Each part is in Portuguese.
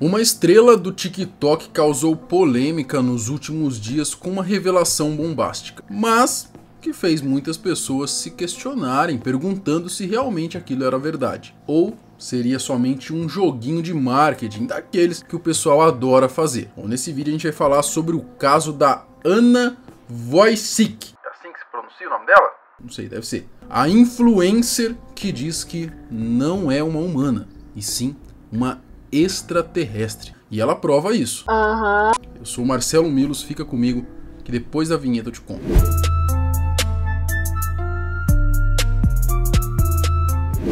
Uma estrela do TikTok causou polêmica nos últimos dias com uma revelação bombástica, mas que fez muitas pessoas se questionarem, perguntando se realmente aquilo era verdade ou seria somente um joguinho de marketing daqueles que o pessoal adora fazer. Bom, nesse vídeo a gente vai falar sobre o caso da Ana Wojcik. É assim que se pronuncia o nome dela? Não sei, deve ser. A influencer que diz que não é uma humana, e sim uma extraterrestre. E ela prova isso. Uhum. Eu sou o Marcelo Milos, fica comigo que depois da vinheta eu te conto.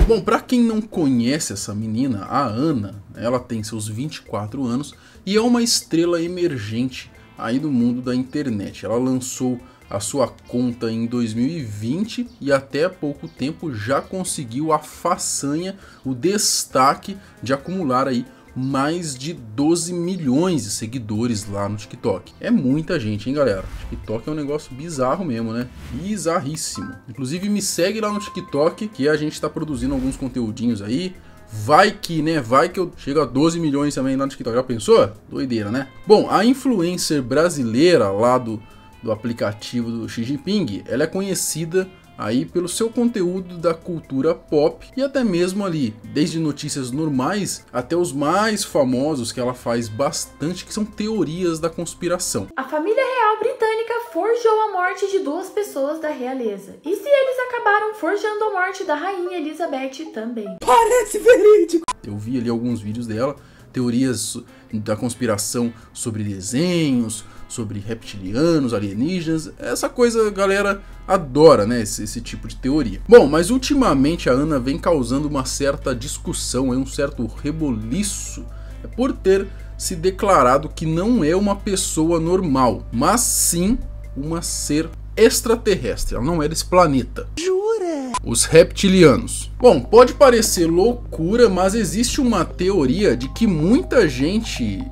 Bom, para quem não conhece essa menina, a Ana, ela tem seus 24 anos e é uma estrela emergente aí do mundo da internet. Ela lançou a sua conta em 2020 e até pouco tempo já conseguiu a façanha, o destaque de acumular aí mais de 12 milhões de seguidores lá no TikTok. É muita gente, hein, galera? TikTok é um negócio bizarro mesmo, né? Bizarríssimo. Inclusive, me segue lá no TikTok que a gente tá produzindo alguns conteúdinhos aí. Vai que, né? Vai que eu chego a 12 milhões também lá no TikTok. Já pensou? Doideira, né? Bom, a influencer brasileira lá do, do aplicativo do Xi Jinping, ela é conhecida aí pelo seu conteúdo da cultura pop e até mesmo ali, desde notícias normais até os mais famosos que ela faz bastante, que são teorias da conspiração. A família real britânica forjou a morte de duas pessoas da realeza. E se eles acabaram forjando a morte da rainha Elizabeth também? Parece verídico! Eu vi ali alguns vídeos dela, teorias da conspiração sobre desenhos, sobre reptilianos, alienígenas, essa coisa a galera adora, né, esse, esse, tipo de teoria. Bom, mas ultimamente a Ana vem causando uma certa discussão, um certo reboliço, é por ter se declarado que não é uma pessoa normal, mas sim uma ser extraterrestre, ela não é desse planeta. Jura? Os reptilianos. Bom, pode parecer loucura, mas existe uma teoria de que muita gente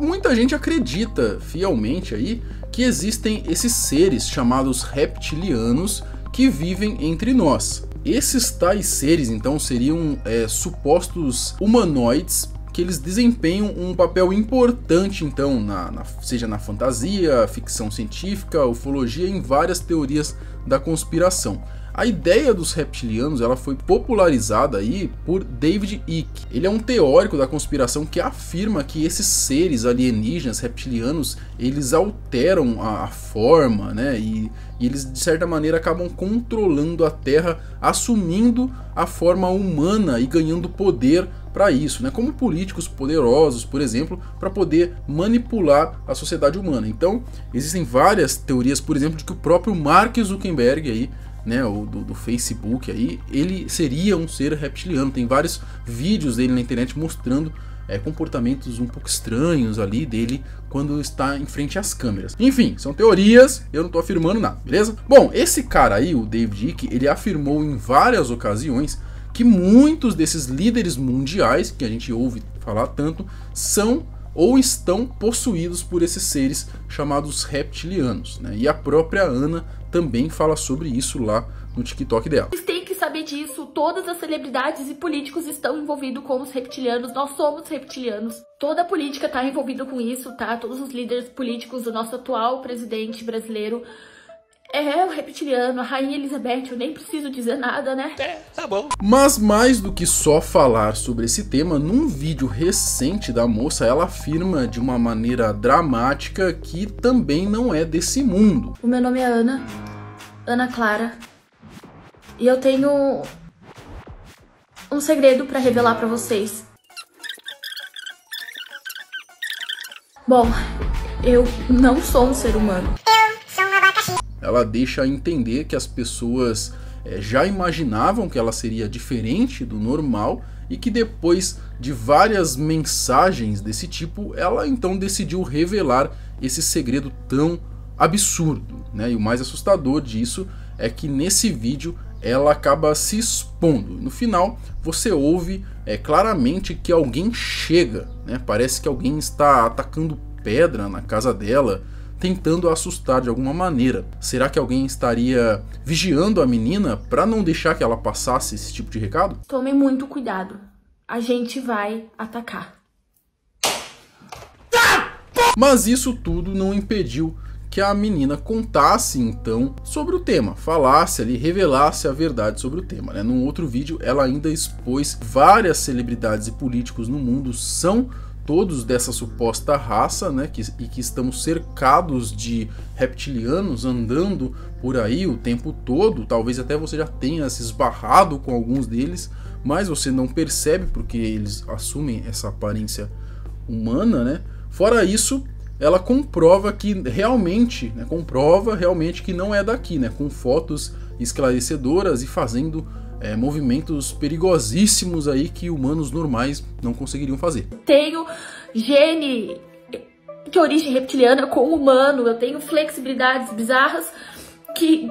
muita gente acredita fielmente aí que existem esses seres chamados reptilianos que vivem entre nós. Esses tais seres então seriam é, supostos humanoides que eles desempenham um papel importante então na, na, seja na fantasia, ficção científica, ufologia, em várias teorias da conspiração. A ideia dos reptilianos ela foi popularizada aí por David Icke. Ele é um teórico da conspiração que afirma que esses seres alienígenas reptilianos eles alteram a, a forma, né? E, e eles de certa maneira acabam controlando a Terra, assumindo a forma humana e ganhando poder para isso, né? Como políticos poderosos, por exemplo, para poder manipular a sociedade humana. Então, existem várias teorias, por exemplo, de que o próprio Mark Zuckerberg aí né, o do, do, Facebook aí, ele seria um ser reptiliano. Tem vários vídeos dele na internet mostrando é, comportamentos um pouco estranhos ali dele quando está em frente às câmeras. Enfim, são teorias, eu não estou afirmando nada, beleza? Bom, esse cara aí, o David Icke, ele afirmou em várias ocasiões que muitos desses líderes mundiais, que a gente ouve falar tanto, são ou estão possuídos por esses seres chamados reptilianos. Né? E a própria Ana também fala sobre isso lá no TikTok dela. Vocês têm que saber disso. Todas as celebridades e políticos estão envolvidos com os reptilianos. Nós somos reptilianos. Toda a política está envolvida com isso, tá? Todos os líderes políticos, o nosso atual presidente brasileiro é, o reptiliano, a Rainha Elizabeth, eu nem preciso dizer nada, né? É, tá bom. Mas mais do que só falar sobre esse tema, num vídeo recente da moça, ela afirma de uma maneira dramática que também não é desse mundo. O meu nome é Ana, Ana Clara, e eu tenho um segredo para revelar para vocês. Bom, eu não sou um ser humano ela deixa entender que as pessoas é, já imaginavam que ela seria diferente do normal e que depois de várias mensagens desse tipo, ela então decidiu revelar esse segredo tão absurdo, né? E o mais assustador disso é que nesse vídeo ela acaba se expondo. No final, você ouve é, claramente que alguém chega, né? Parece que alguém está atacando pedra na casa dela tentando assustar de alguma maneira. Será que alguém estaria vigiando a menina para não deixar que ela passasse esse tipo de recado? Tome muito cuidado. A gente vai atacar. Mas isso tudo não impediu que a menina contasse então sobre o tema, falasse ali, revelasse a verdade sobre o tema. Né? Num outro vídeo, ela ainda expôs várias celebridades e políticos no mundo são todos dessa suposta raça, né, que, e que estamos cercados de reptilianos andando por aí o tempo todo. Talvez até você já tenha se esbarrado com alguns deles, mas você não percebe porque eles assumem essa aparência humana, né? Fora isso, ela comprova que realmente, né, comprova realmente que não é daqui, né, com fotos esclarecedoras e fazendo é, movimentos perigosíssimos aí que humanos normais não conseguiriam fazer. Tenho gene de origem reptiliana com humano, eu tenho flexibilidades bizarras que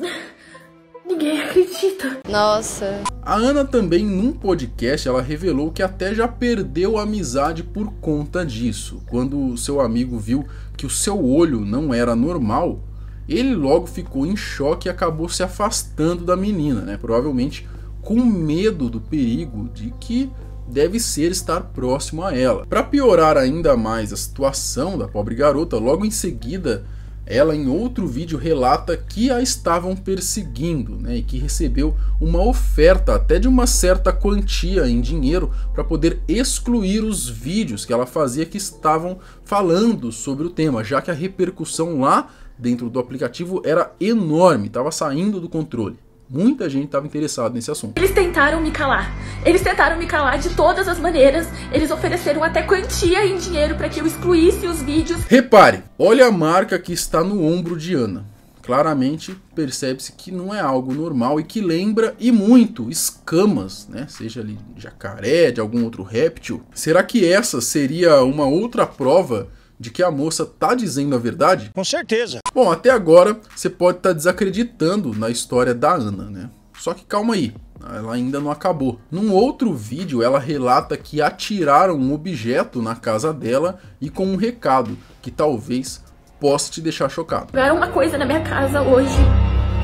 ninguém acredita. Nossa. A Ana também, num podcast, ela revelou que até já perdeu a amizade por conta disso. Quando seu amigo viu que o seu olho não era normal, ele logo ficou em choque e acabou se afastando da menina, né? Provavelmente com medo do perigo de que deve ser estar próximo a ela. Para piorar ainda mais a situação da pobre garota, logo em seguida ela em outro vídeo relata que a estavam perseguindo né, e que recebeu uma oferta até de uma certa quantia em dinheiro para poder excluir os vídeos que ela fazia que estavam falando sobre o tema, já que a repercussão lá dentro do aplicativo era enorme, estava saindo do controle. Muita gente estava interessada nesse assunto. Eles tentaram me calar. Eles tentaram me calar de todas as maneiras. Eles ofereceram até quantia em dinheiro para que eu excluísse os vídeos. Repare, olha a marca que está no ombro de Ana. Claramente percebe-se que não é algo normal e que lembra e muito escamas, né? Seja ali jacaré, de algum outro réptil. Será que essa seria uma outra prova de que a moça tá dizendo a verdade? Com certeza. Bom, até agora você pode estar tá desacreditando na história da Ana, né? Só que calma aí, ela ainda não acabou. Num outro vídeo, ela relata que atiraram um objeto na casa dela e com um recado que talvez possa te deixar chocado. Era uma coisa na minha casa hoje,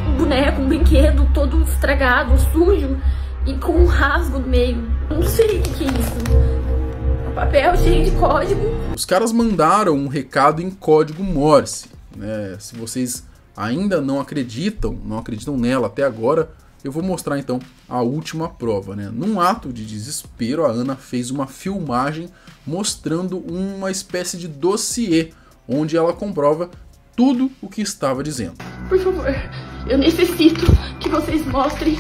um boneco, um brinquedo todo estragado, sujo e com um rasgo no meio. Não sei o que é isso papel cheio de código. Os caras mandaram um recado em código Morse. Né? Se vocês ainda não acreditam, não acreditam nela até agora, eu vou mostrar então a última prova. Né? Num ato de desespero, a Ana fez uma filmagem mostrando uma espécie de dossiê onde ela comprova tudo o que estava dizendo. Por favor, eu necessito que vocês mostrem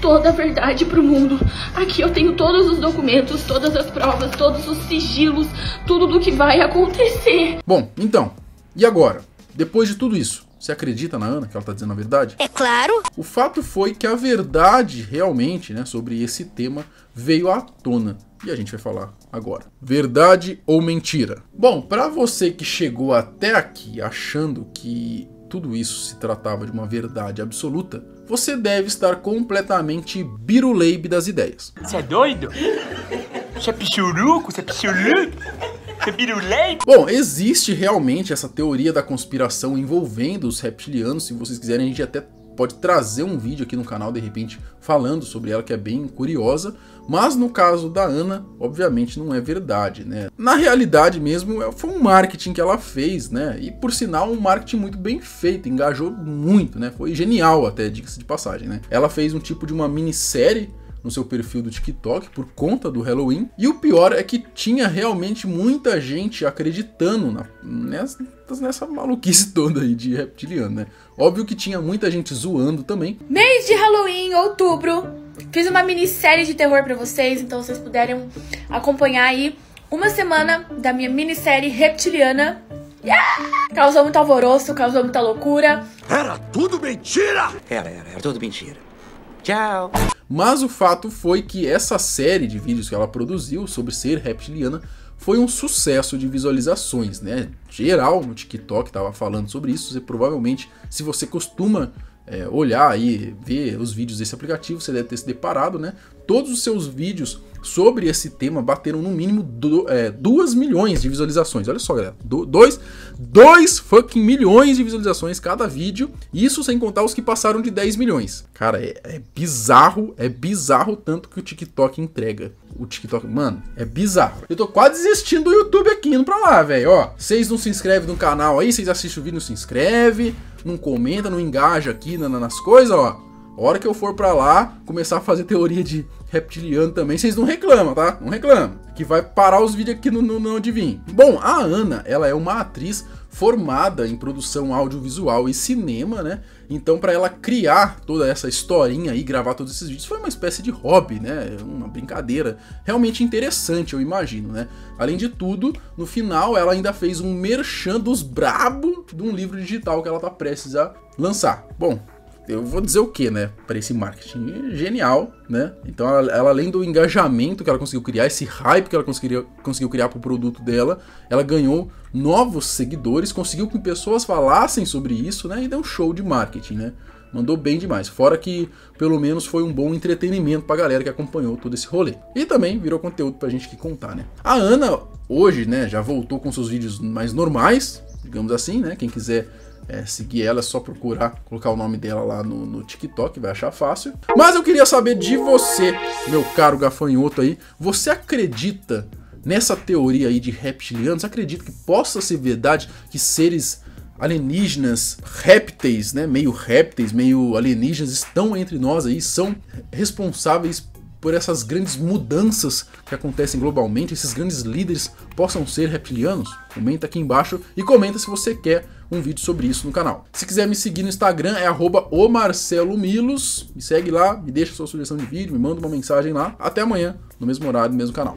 toda a verdade para o mundo. Aqui eu tenho todos os documentos, todas as provas, todos os sigilos, tudo do que vai acontecer. Bom, então, e agora? Depois de tudo isso, você acredita na Ana que ela está dizendo a verdade? É claro. O fato foi que a verdade realmente, né, sobre esse tema veio à tona e a gente vai falar agora. Verdade ou mentira? Bom, para você que chegou até aqui achando que tudo isso se tratava de uma verdade absoluta, você deve estar completamente biruleibe das ideias. Você é doido? Você é pichuruco? Você é pichuruco? Você é? Bom, existe realmente essa teoria da conspiração envolvendo os reptilianos. Se vocês quiserem, a gente até pode trazer um vídeo aqui no canal, de repente, falando sobre ela, que é bem curiosa. Mas no caso da Ana, obviamente não é verdade, né? Na realidade mesmo, é, foi um marketing que ela fez, né? E por sinal, um marketing muito bem feito, engajou muito, né? Foi genial até, diga-se de passagem, né? Ela fez um tipo de uma minissérie no seu perfil do TikTok por conta do Halloween. E o pior é que tinha realmente muita gente acreditando na, nessa, nessa maluquice toda aí de reptiliano, né? Óbvio que tinha muita gente zoando também. Mês de Halloween, outubro. Fiz uma minissérie de terror para vocês, então vocês puderem acompanhar aí uma semana da minha minissérie reptiliana. Yeah! Causou muito alvoroço, causou muita loucura. Era tudo mentira! Era, era, era tudo mentira. Tchau! Mas o fato foi que essa série de vídeos que ela produziu sobre ser reptiliana foi um sucesso de visualizações, né? Geral no TikTok estava falando sobre isso. Você provavelmente, se você costuma é, olhar aí, ver os vídeos desse aplicativo, você deve ter se deparado, né? todos os seus vídeos sobre esse tema bateram no mínimo 2 é, milhões de visualizações. Olha só, galera. 2 2 fucking milhões de visualizações cada vídeo. Isso sem contar os que passaram de 10 milhões. Cara, é, é bizarro, é bizarro tanto que o TikTok entrega. O TikTok, mano, é bizarro. Eu tô quase desistindo do YouTube aqui indo pra lá, velho. Ó, vocês não se inscrevem no canal aí, vocês assistem o vídeo, não se inscreve, não comenta, não engaja aqui nas coisas, ó. A hora que eu for para lá, começar a fazer teoria de reptiliano também, vocês não reclamam, tá? Não reclamam. Que vai parar os vídeos aqui no, no Não Adivinhe. Bom, a Ana, ela é uma atriz formada em produção audiovisual e cinema, né? Então, para ela criar toda essa historinha e gravar todos esses vídeos foi uma espécie de hobby, né? Uma brincadeira realmente interessante, eu imagino, né? Além de tudo, no final ela ainda fez um merchan dos brabo de um livro digital que ela tá prestes a lançar. Bom, eu vou dizer o que, né, para esse marketing genial, né? Então, ela, ela, além do engajamento que ela conseguiu criar, esse hype que ela conseguiu, conseguiu criar para o produto dela, ela ganhou novos seguidores, conseguiu que pessoas falassem sobre isso, né? E deu um show de marketing, né? Mandou bem demais. Fora que, pelo menos, foi um bom entretenimento pra galera que acompanhou todo esse rolê. E também virou conteúdo pra gente que contar, né? A Ana, hoje, né, já voltou com seus vídeos mais normais, digamos assim, né? Quem quiser é, seguir ela, é só procurar, colocar o nome dela lá no, no TikTok, vai achar fácil. Mas eu queria saber de você, meu caro gafanhoto aí, você acredita nessa teoria aí de reptilianos? Acredita que possa ser verdade que seres alienígenas, répteis, né, meio répteis, meio alienígenas estão entre nós aí, são responsáveis por essas grandes mudanças que acontecem globalmente, esses grandes líderes possam ser reptilianos? Comenta aqui embaixo e comenta se você quer um vídeo sobre isso no canal. Se quiser me seguir no Instagram é @o_marcelo_milos, me segue lá, me deixa sua sugestão de vídeo, me manda uma mensagem lá. Até amanhã, no mesmo horário, no mesmo canal.